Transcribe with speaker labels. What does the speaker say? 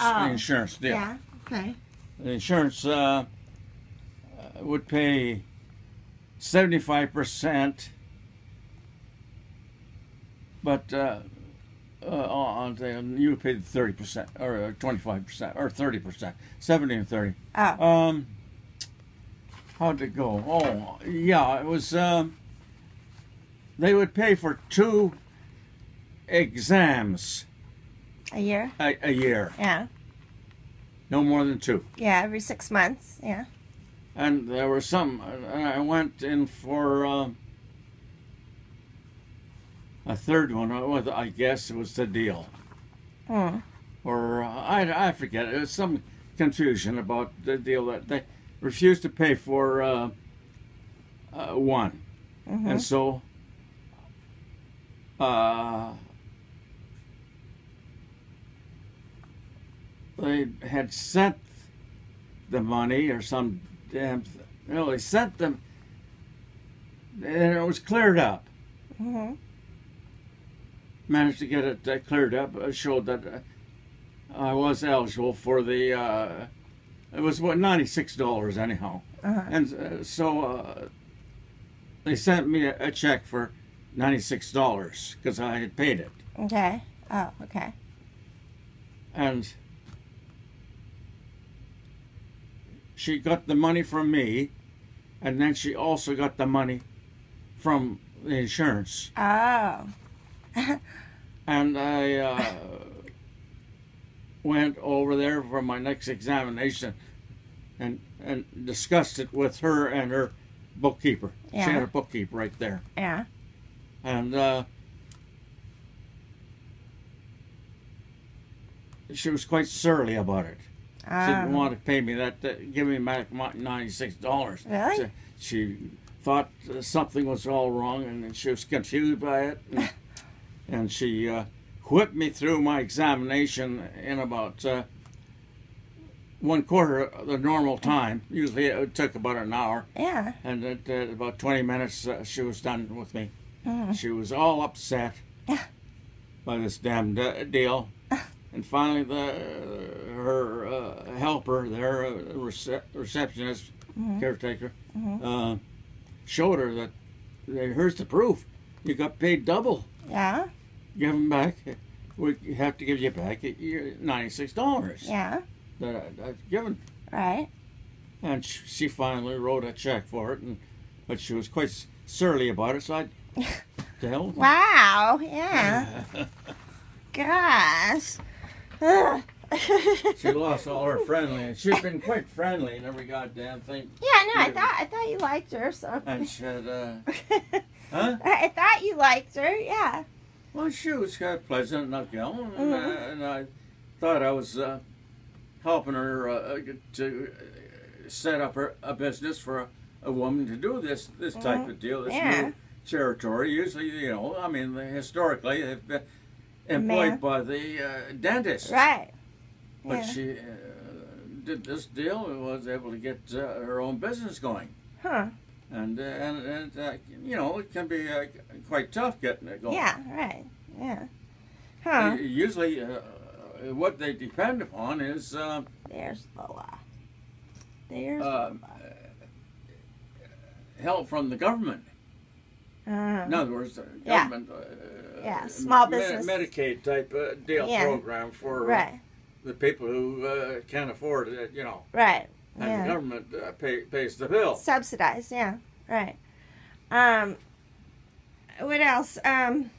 Speaker 1: Oh.
Speaker 2: the insurance deal.
Speaker 1: Yeah. Okay.
Speaker 2: The insurance uh, uh, would pay seventy-five percent, but uh, uh, on you would pay thirty percent or twenty-five percent or thirty percent, seventy and thirty.
Speaker 1: Oh.
Speaker 2: Um, how'd it go? Oh, yeah, it was. Um, they would pay for two exams
Speaker 1: A year.
Speaker 2: a, a year,
Speaker 1: Yeah.
Speaker 2: no more than two.
Speaker 1: Yeah. Every six months. Yeah.
Speaker 2: And there were some. I went in for um, a third one. uh, I guess it was the deal,
Speaker 1: Hmm.
Speaker 2: or uh, I, I forget. It was some confusion about the deal that they refused to pay for uh, uh, one,
Speaker 1: hmm
Speaker 2: and so. Uh, they had sent the money or some damn. Th- no, they sent them, and it was cleared up.
Speaker 1: hmm
Speaker 2: Managed to get it uh, cleared up. Uh, showed that uh, I was eligible for the. Uh, it was what ninety six dollars anyhow,
Speaker 1: Uh-huh.
Speaker 2: and uh, so uh, they sent me a, a check for ninety six dollars because I had paid it.
Speaker 1: Okay. Oh. Okay.
Speaker 2: and she got the money from me, and then she also got the money from the insurance.
Speaker 1: Oh.
Speaker 2: And I uh, went over there for my next examination, and and discussed it with her and her bookkeeper. She
Speaker 1: Yeah.
Speaker 2: had a bookkeeper right there,
Speaker 1: Yeah.
Speaker 2: and uh, she was quite surly about it. Didn't
Speaker 1: Um,
Speaker 2: want to pay me that, uh, give me back my ninety-six dollars.
Speaker 1: Really?
Speaker 2: She, thought something was all wrong, and she was confused by it, and, and she uh, whipped me through my examination in about uh, one quarter of the normal time. Usually it took about an hour,
Speaker 1: Yeah.
Speaker 2: and at uh, about twenty minutes uh, she was done with me.
Speaker 1: Mhm.
Speaker 2: She was all upset
Speaker 1: Yeah.
Speaker 2: by this damn de- deal. And finally, the her uh, helper, their uh, rece- receptionist,
Speaker 1: Mhm.
Speaker 2: caretaker,
Speaker 1: Mhm.
Speaker 2: uh, showed her that here's the proof. You got paid double.
Speaker 1: Yeah.
Speaker 2: Give them back. We have to give you back your ninety-six dollars
Speaker 1: Yeah.
Speaker 2: that I, I've given.
Speaker 1: Right.
Speaker 2: And sh- she finally wrote a check for it, and but she was quite surly about it. So I, the hell.
Speaker 1: Wow. Yeah. Gosh. Ugh.
Speaker 2: She lost all her friendliness. She's been quite friendly in every goddamn thing.
Speaker 1: Yeah, no, I thought I thought you liked her, so.
Speaker 2: And she had, uh, huh?
Speaker 1: I thought you liked her, yeah.
Speaker 2: Well, she was kind of pleasant enough gal, and, uh,
Speaker 1: Mhm.
Speaker 2: and I thought I was uh, helping her uh, to uh, set up her, a business for a, a woman to do this this type
Speaker 1: Mhm.
Speaker 2: of deal, this
Speaker 1: Yeah.
Speaker 2: new territory. Usually, you know, I mean, historically, they've been employed
Speaker 1: Man.
Speaker 2: by the uh, dentist.
Speaker 1: Right.
Speaker 2: But
Speaker 1: Yeah.
Speaker 2: she uh, did this deal and was able to get uh, her own business going.
Speaker 1: Huh.
Speaker 2: And, uh, and, and uh, you know, it can be uh, quite tough getting it going.
Speaker 1: Yeah, right. Yeah. Huh.
Speaker 2: U- Usually, uh, what they depend upon is uh,
Speaker 1: There's Lola. There's
Speaker 2: uh, help from the government.
Speaker 1: Uh,
Speaker 2: In other words, the
Speaker 1: Yeah.
Speaker 2: government. Uh,
Speaker 1: Yeah, small business.
Speaker 2: Medicaid type uh, deal
Speaker 1: Yeah.
Speaker 2: program for uh,
Speaker 1: right.
Speaker 2: The people who uh, can't afford it, you know.
Speaker 1: Right.
Speaker 2: And the government uh, pay, pays the bill.
Speaker 1: Subsidized, yeah. Right. Um what else? Um